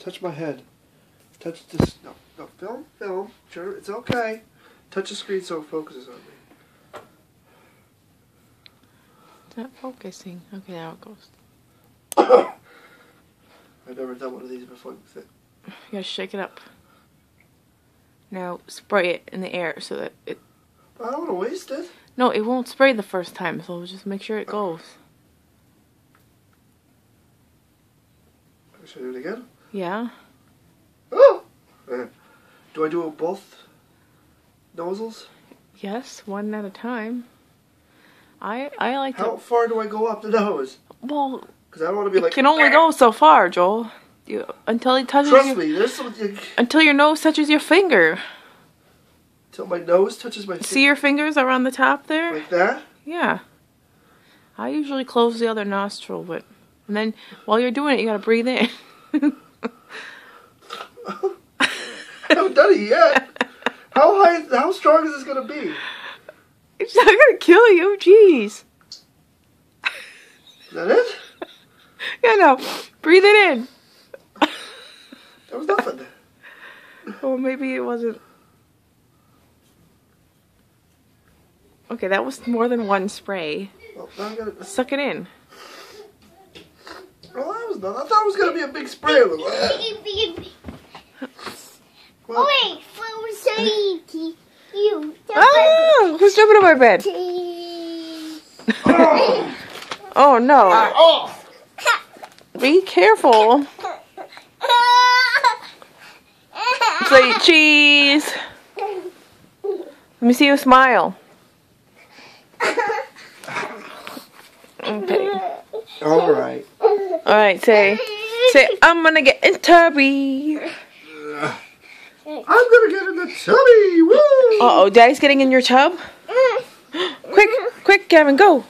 Touch my head. Touch this. No, no. Film, film. Sure, it's okay. Touch the screen so it focuses on me. It's not focusing. Okay, now it goes. I've never done one of these before. You gotta shake it up. Now spray it in the air so that it. I don't want to waste it. No, it won't spray the first time, so just make sure it oh. goes. Should I do it again? Yeah. Oh! Do I do it both nozzles? Yes, one at a time. I I like How to. far do I go up the nose? Well, Because I don't want to be it like. can only eh. go so far, Joel. You, until it touches Trust your, me, there's something. until your nose touches your finger. Until my nose touches my. See your fingers are on the top there? Like that? Yeah. I usually close the other nostril, but and then while you're doing it, you gotta breathe in. I haven't done it yet. How high? How strong is this gonna be? it's not gonna kill you, jeez. Is that it? Yeah, no, breathe it in. That was nothing. Or maybe it wasn't. Okay, that was more than one spray. Well, now I gotta. Suck it in. Well, that was not. I thought it was gonna be a big spray. Well, Oh wait, for safety, you. Oh, who's jumping on my bed? oh, Oh no! oh. Be careful. Say cheese. Let me see you smile. Okay. All right. All right. Say, say I'm gonna get in tubby. I'm gonna get in the tubby. Woo! Uh oh, Daddy's getting in your tub. Quick, quick, Gavin, go.